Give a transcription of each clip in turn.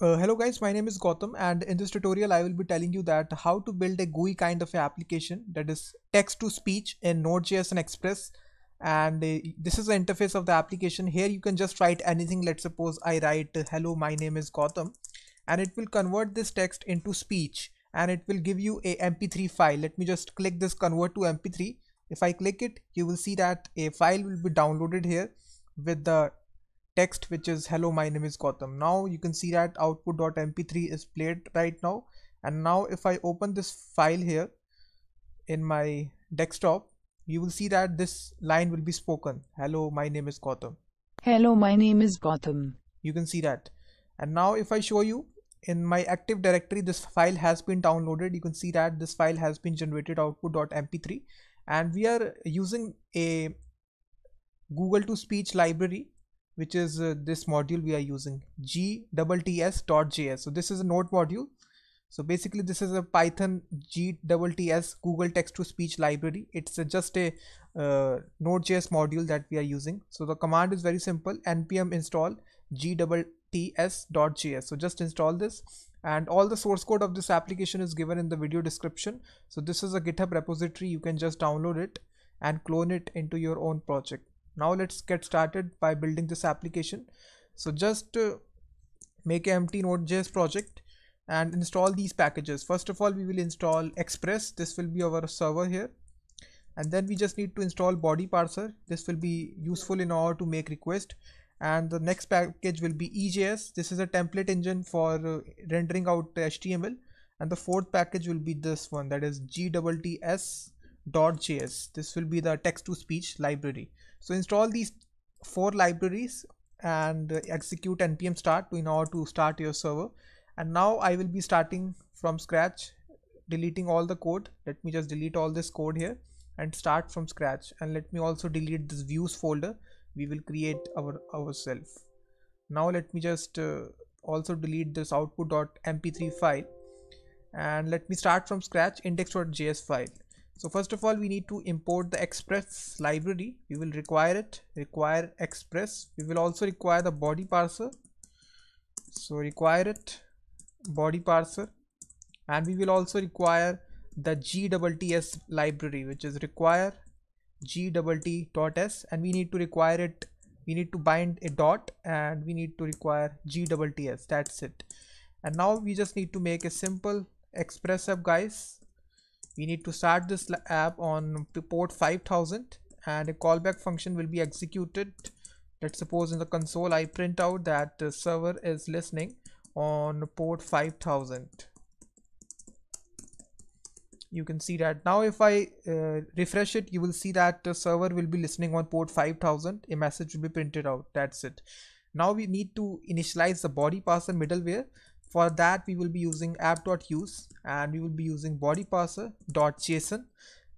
Uh, hello guys, my name is Gautam and in this tutorial I will be telling you that how to build a GUI kind of application that is text to speech in Node.js and Express and uh, this is the interface of the application. Here you can just write anything. Let's suppose I write hello my name is Gautam and it will convert this text into speech and it will give you a mp3 file. Let me just click this convert to mp3. If I click it you will see that a file will be downloaded here with the text which is hello my name is Gautam. Now you can see that output.mp3 is played right now. And now if I open this file here in my desktop you will see that this line will be spoken. Hello my name is Gautam. Hello, my name is Gautam. you can see that. And now if I show you in my active directory this file has been downloaded. You can see that this file has been generated output.mp3 and we are using a Google to speech library which is uh, this module we are using gtts.js so this is a node module. So basically this is a python gtts google text to speech library. It's a, just a uh, node.js module that we are using. So the command is very simple npm install gtts.js so just install this. And all the source code of this application is given in the video description. So this is a github repository. You can just download it and clone it into your own project now let's get started by building this application. So just uh, make an empty node.js project and install these packages. First of all we will install express. This will be our server here. And then we just need to install body parser. This will be useful in order to make request. And the next package will be ejs this is a template engine for uh, rendering out html and the fourth package will be this one that is gtts.js this will be the text to speech library so install these four libraries and execute npm start in order to start your server. And now I will be starting from scratch deleting all the code. Let me just delete all this code here and start from scratch. And let me also delete this views folder. We will create our ourselves now let me just uh, also delete this output.mp3 file. And let me start from scratch index.js file so first of all we need to import the express library. We will require it. Require express. We will also require the body parser. So require it. Body parser. And we will also require the gtts library which is require gwt.s and we need to require it. We need to bind a dot and we need to require gtts that's it. And now we just need to make a simple express app guys we need to start this app on port 5000 and a callback function will be executed. Let's suppose in the console I print out that the server is listening on port 5000 you can see that. Now if I uh, refresh it you will see that the server will be listening on port 5000 a message will be printed out. That's it. Now we need to initialize the body parser middleware for that we will be using app.use and we will be using body parser.json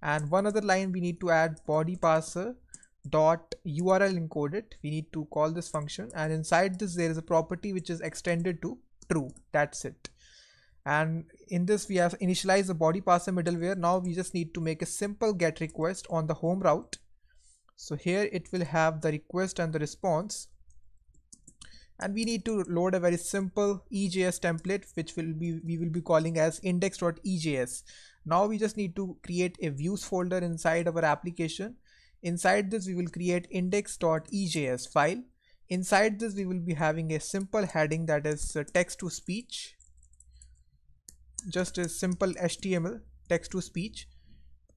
and one other line we need to add body parser dot url encoded. We need to call this function. And inside this there is a property which is extended to true. That's it. And in this we have initialized the body parser middleware. Now we just need to make a simple get request on the home route. So here it will have the request and the response and we need to load a very simple EJS template which will be we will be calling as index.ejs now we just need to create a views folder inside our application. Inside this we will create index.ejs file. Inside this we will be having a simple heading that is uh, text to speech just a simple html text to speech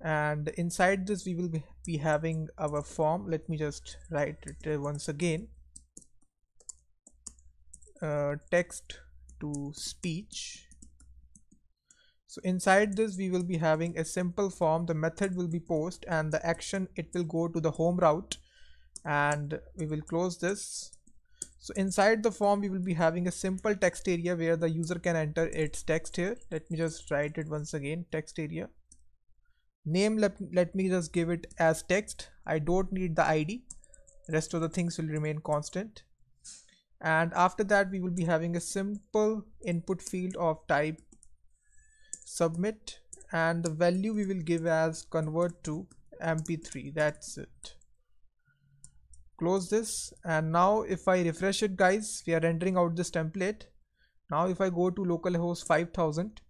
and inside this we will be having our form. Let me just write it uh, once again uh, text to speech. So inside this we will be having a simple form. The method will be post and the action it will go to the home route. And we will close this. So inside the form we will be having a simple text area where the user can enter its text here. Let me just write it once again text area. Name let, let me just give it as text. I don't need the id rest of the things will remain constant and after that we will be having a simple input field of type submit. And the value we will give as convert to mp3 that's it. Close this. And now if I refresh it guys we are rendering out this template. Now if i go to localhost 5000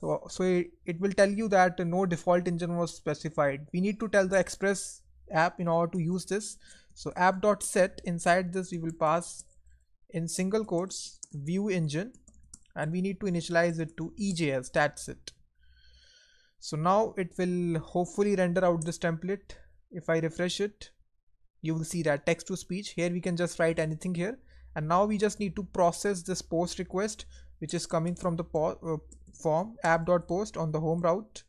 so so it, it will tell you that no default engine was specified. We need to tell the express app in order to use this. So app.set inside this we will pass in single quotes view engine and we need to initialize it to ejs that's it. So now it will hopefully render out this template. If i refresh it you will see that text to speech. Here we can just write anything here. And now we just need to process this post request which is coming from the uh, form app.post on the home route.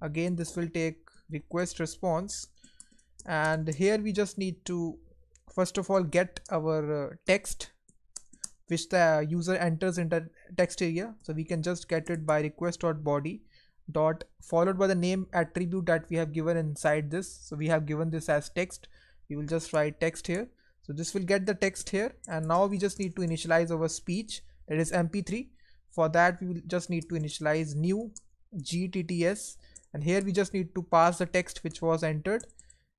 Again this will take request response. And here we just need to first of all get our uh, text which the user enters in the text area. So we can just get it by request.body dot followed by the name attribute that we have given inside this. So we have given this as text. We will just write text here. So this will get the text here. And now we just need to initialize our speech. That is mp3 for that we will just need to initialize new gtts and here we just need to pass the text which was entered.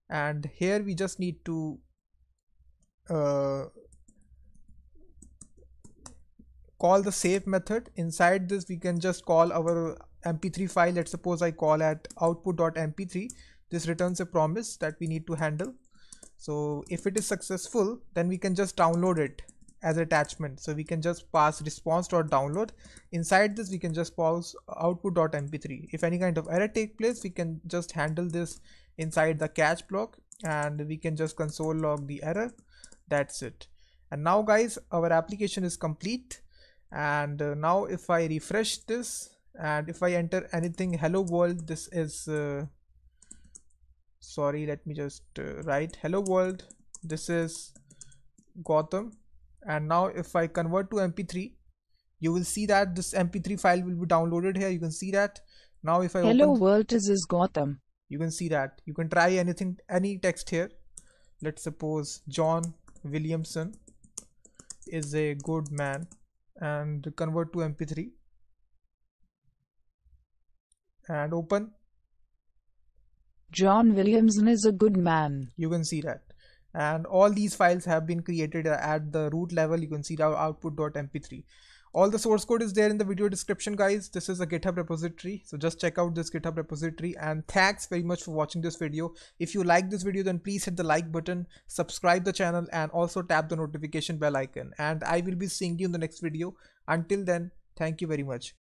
And here we just need to uh, call the save method. Inside this we can just call our mp3 file. Let's suppose i call at output.mp3 this returns a promise that we need to handle. So if it is successful then we can just download it as attachment. So we can just pass response.download inside this we can just pause output.mp3 if any kind of error take place we can just handle this inside the catch block and we can just console log the error. That's it. And now guys our application is complete and uh, now if I refresh this and if I enter anything hello world this is uh, sorry let me just uh, write hello world this is Gautam and now if I convert to mp3 you will see that this mp3 file will be downloaded here you can see that. Now if I hello world this is Gautam. You can see that. You can try anything any text here. Let's suppose John Williamson is a good man and convert to mp3 and open John Williamson is a good man. You can see that. And all these files have been created at the root level. You can see the output.mp3. All the source code is there in the video description guys. This is a GitHub repository. So just check out this GitHub repository and thanks very much for watching this video. If you like this video then please hit the like button, subscribe the channel and also tap the notification bell icon. And I will be seeing you in the next video. Until then, thank you very much.